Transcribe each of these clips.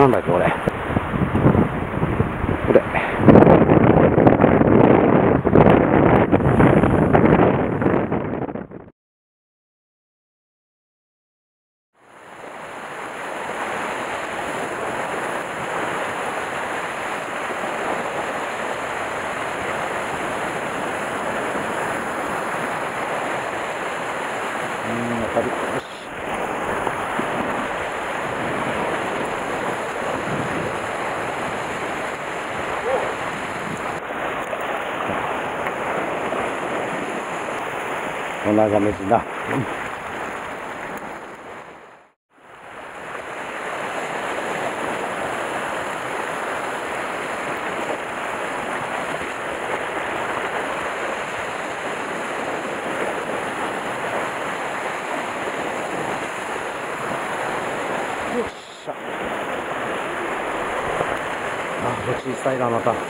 なんだっけ、これ。眺めですな。あ、小さいな、また。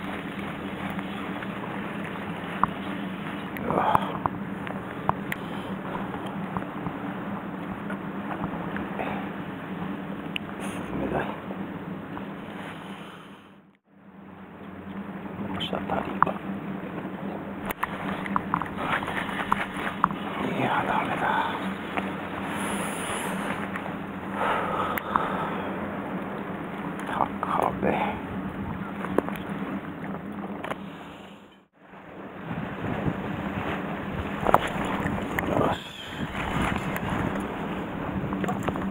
ますね。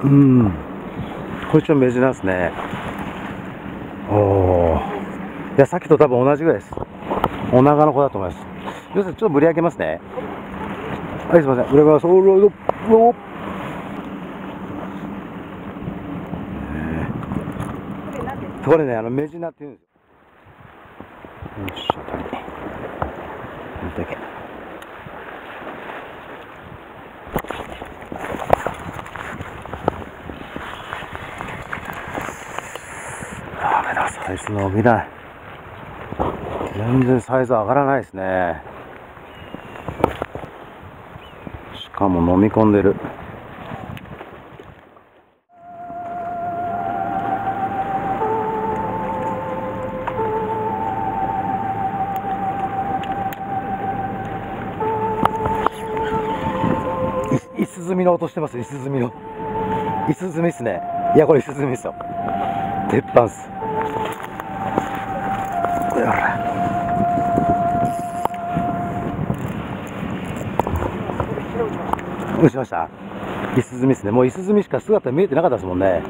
うん。こっちも目んですね。おお。いや、さっきと多分同じぐらいです。お腹の子だと思います。要するにちょっとぶり上げますね。はい、すいません。お願いします。これね、あの、メジナって言うんですよ。よし、だけ。ダメだ、サイズ伸びない。全然サイズ上がらないですね。しかも飲み込んでる。してます伊積みの。伊積みっすね。いやこれ伊勢積みっすよ。鉄板っす。これどうしました？伊勢積みっすね。もう伊勢積みしか姿見えてなかったですもんね。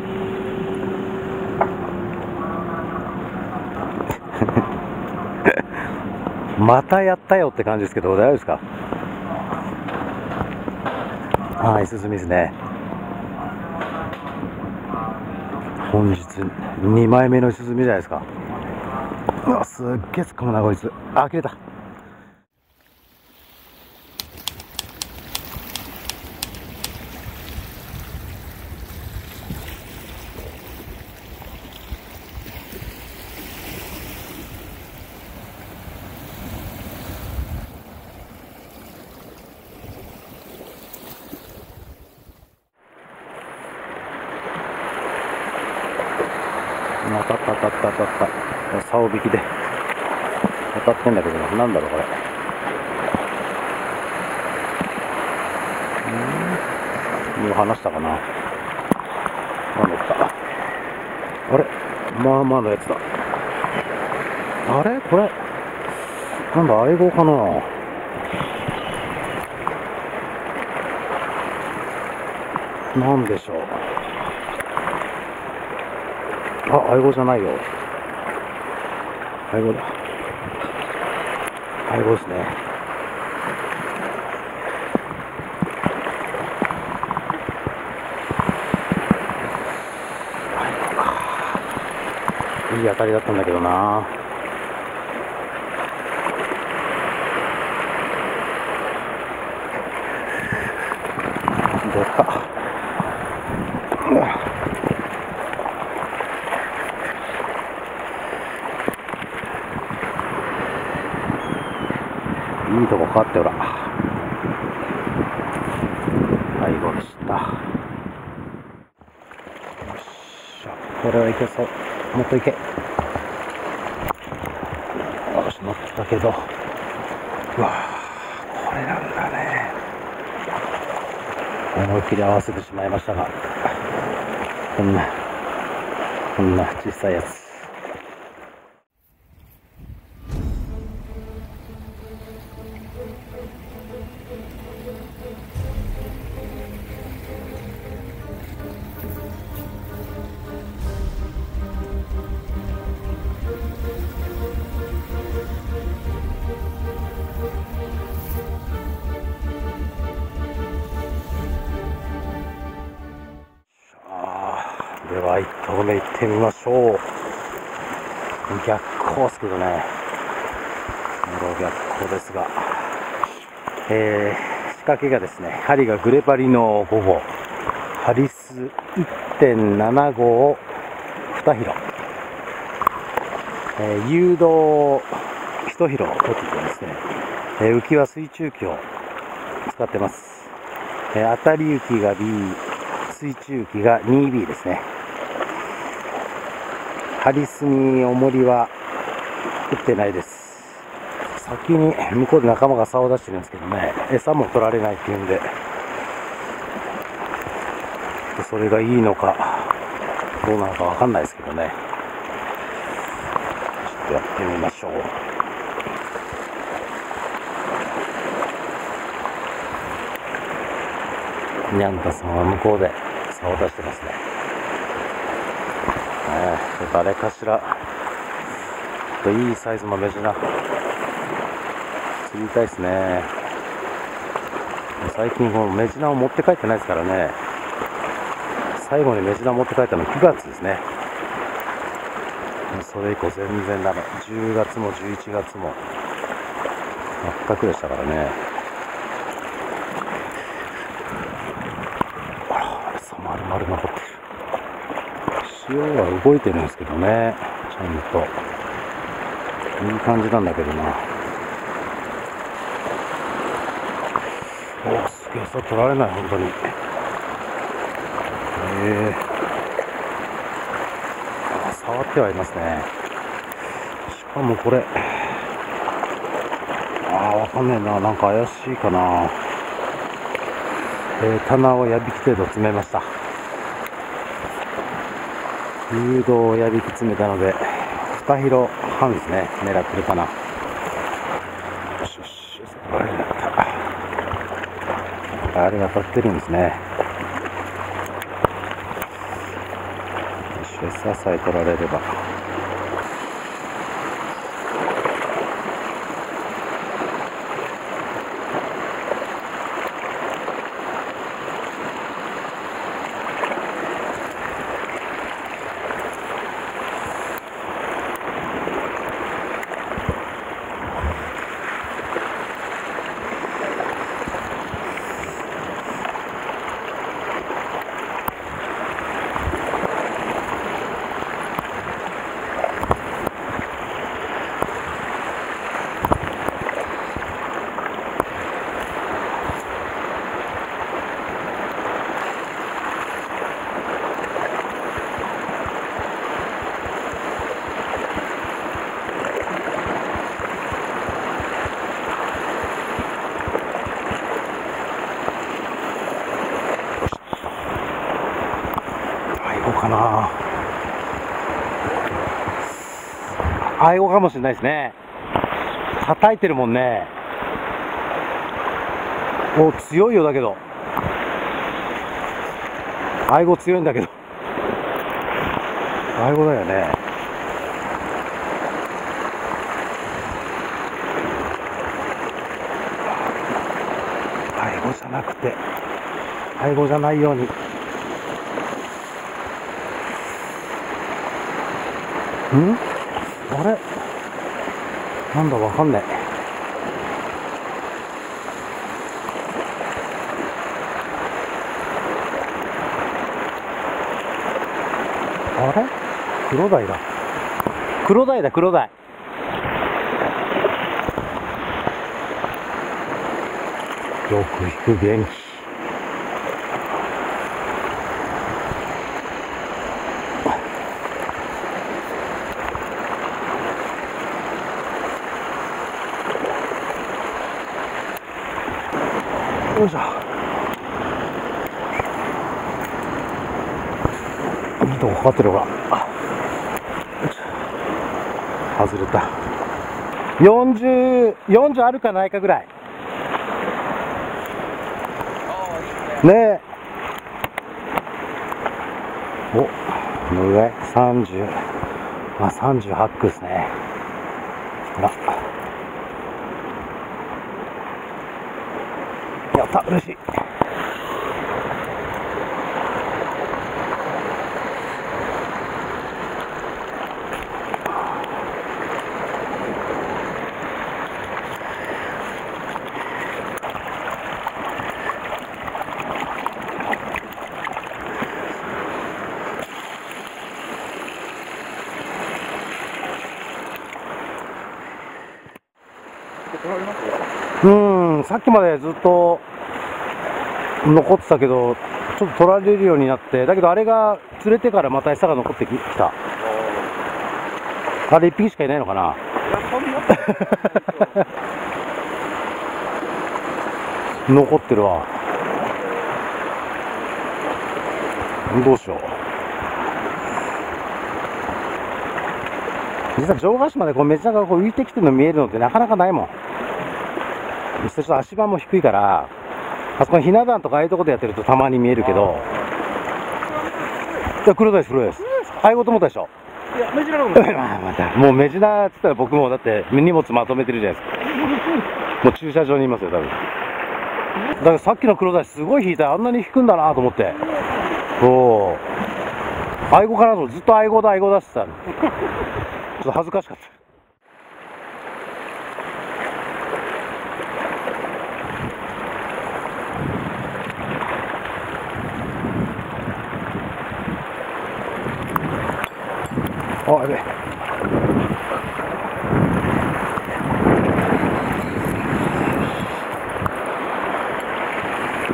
またやったよって感じですけど大丈夫ですか？はい、進みですね。本日2枚目の沈みじゃないですか。うわ、すっげえ突っ込むな、こいつ。あ、切れた。もう話したかな。あ、乗った。あれ？まあまあのやつだ。あれ？これ？なんだ、相棒かななんでしょう。あ、相棒じゃないよ。相棒だ。相棒ですね。いい当たりだったんだけどな。どういいとこかかってほら。最後でした。よっしゃ。これはいけそう。もっといけ。よし、乗ったけど。うわこれなんだね。思いっきり合わせてしまいましたが、こんな、こんな小さいやつ。では1投目行ってみましょう。逆光ですけどね。もろ逆光ですが。えー、仕掛けがですね針がグレパリの5号ハリス1.7号2ヒロ、えー誘導1ヒロ取ってきてですね、えー浮きは水中機を使ってます、えー当たり浮きが B 水中機が 2B ですね。ハリスに重りは打ってないです。先に向こうで仲間が竿を出してるんですけどね、餌も取られないっていうんで、それがいいのか、どうなのかわかんないですけどね。ちょっとやってみましょう。ニャンタさんは向こうで竿を出してますね。誰かしら、いいサイズのメジナ、釣りたいですね。最近このメジナを持って帰ってないですからね。最後にメジナ持って帰ったの9月ですね。それ以降全然ダメ。10月も11月も全くでしたからね。あら、丸々残ってる。潮は動いてるんですけどね。ちゃんと。いい感じなんだけどな。おすげえ、餌取られない、本当に。ええあ触ってはいますね。しかもこれ。ああ、わかんねえな。なんか怪しいかな。えー、棚を矢引き程度詰めました。誘導をやりきつめたので、2ヒロ半ですね。狙ってるかな。よしよし。あれだった。あれが当たってるんですね。よし、餌さえ取られれば。アイゴかなアイゴかもしれないですね。叩いてるもんね。お、強いよだけど。アイゴ強いんだけど。アイゴだよね。アイゴじゃなくて、アイゴじゃないように。ん？なんだわかんねえ。あれ？黒鯛だ。黒鯛だ、黒鯛。よく引く元気。よいしょ。いいとこかかってるわ。あよいしょ外れた。40、40あるかないかぐらい。ねえ。お、この上、30、まあ38区ですね。ほら。やった、嬉しい。うん、さっきまでずっと残ってたけど、ちょっと取られるようになって、だけどあれが釣れてからまた餌が残ってきた。あれ一匹しかいないのかな？残ってるわ。どうしよう。実は城ヶ島でこうメジナがこう浮いてきてるの見えるのってなかなかないもん。実際ちょっと足場も低いから、あそこにひな壇とかああいうとこでやってるとたまに見えるけど、いや、黒です、黒です。あいごと思ったでしょ。いや、メジナーの まあまた、もうメジナーって言ったら僕もだって荷物まとめてるじゃないですか。もう駐車場にいますよ、多分。だからさっきの黒だしすごい引いたらあんなに引くんだなと思って。そう。アイゴかなとずっとアイゴだ、アイゴだってたの。ちょっと恥ずかしかった。あ、やべえ。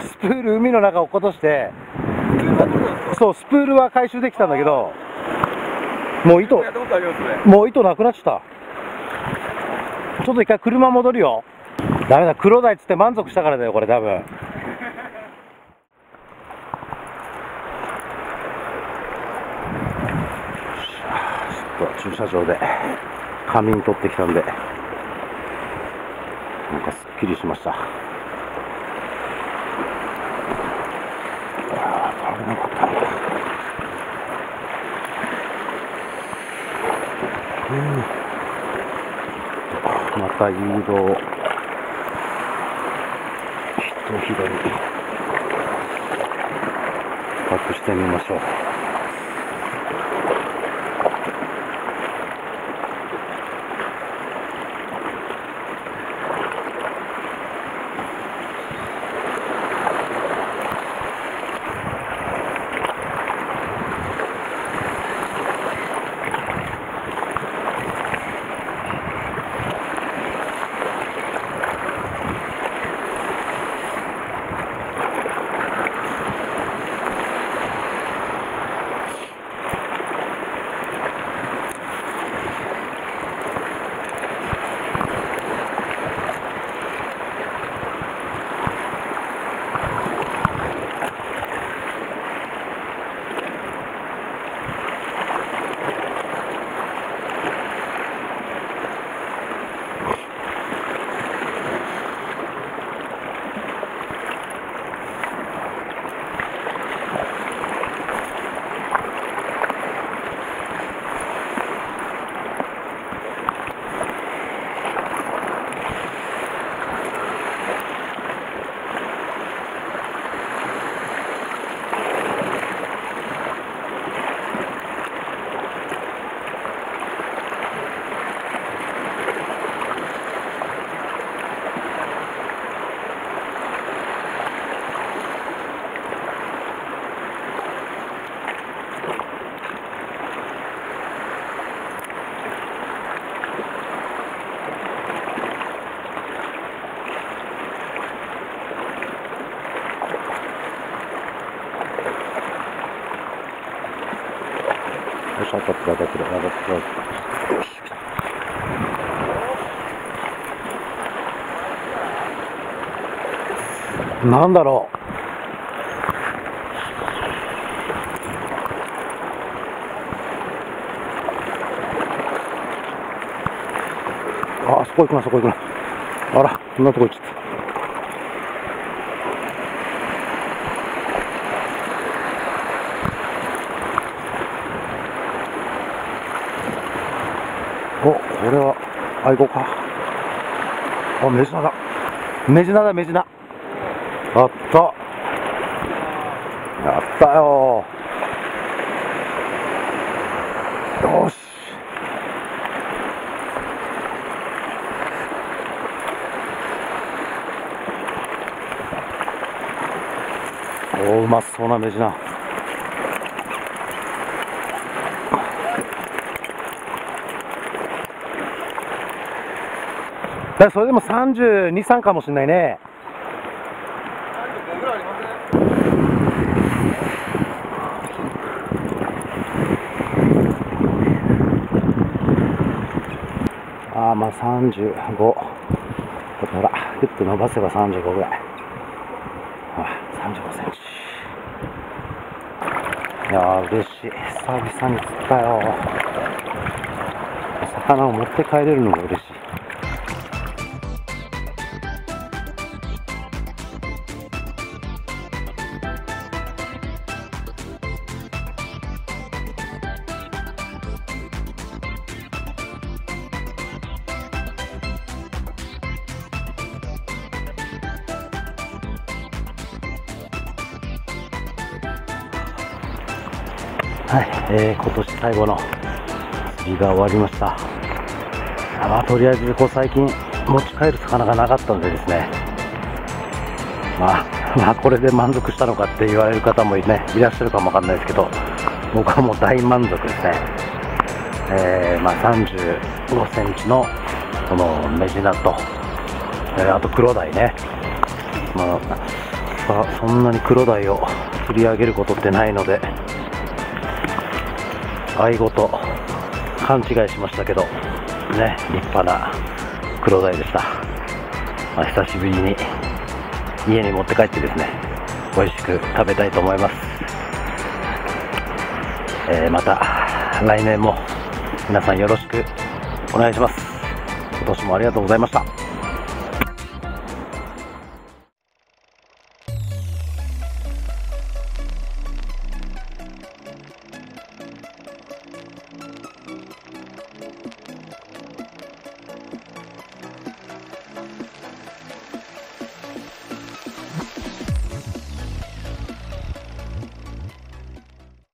スプール海の中落っことして、そう、スプールは回収できたんだけど、もう糸。もう糸なくなっちゃった。ちょっと一回車戻るよ。ダメだ、黒鯛っつって満足したからだよ、これ多分。ちょっと駐車場で仮眠取ってきたんで、なんかすっきりしました。あ食べなかったなうんまた誘導、ひとひどり、隠してみましょう。し当たってる当たってる当たってるなんだろう。あそこ行くなそこ行くな。あらこんなとこ行っちゃったお、これは、あ、行こうか。あ、メジナだ。メジナだ、メジナ。やった。やったよ。よし。おうまそうなメジだそれでも32、3かもしれないね。ああ、まあ35。ほら、ギュッと伸ばせば35ぐらい。あ35センチ。いやー、嬉しい。久々に釣ったよ。魚を持って帰れるのも嬉し。い、えー、今年最後の釣りが終わりました。ま、とりあえずこう最近持ち帰る魚がなかったのでですね、まあ、まあ、これで満足したのかって言われる方もね、いらっしゃるかもわかんないですけど、僕はもう大満足ですね。えー、まあ、35センチのこのメジナと、えーあと黒鯛ね。まあ、そんなに黒鯛を釣り上げることってないので、愛ごと勘違いしましたけど、ね、立派な黒鯛でした。まあ、久しぶりに家に持って帰ってですね、美味しく食べたいと思います。えーまた来年も皆さんよろしくお願いします。今年もありがとうございました。